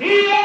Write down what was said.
He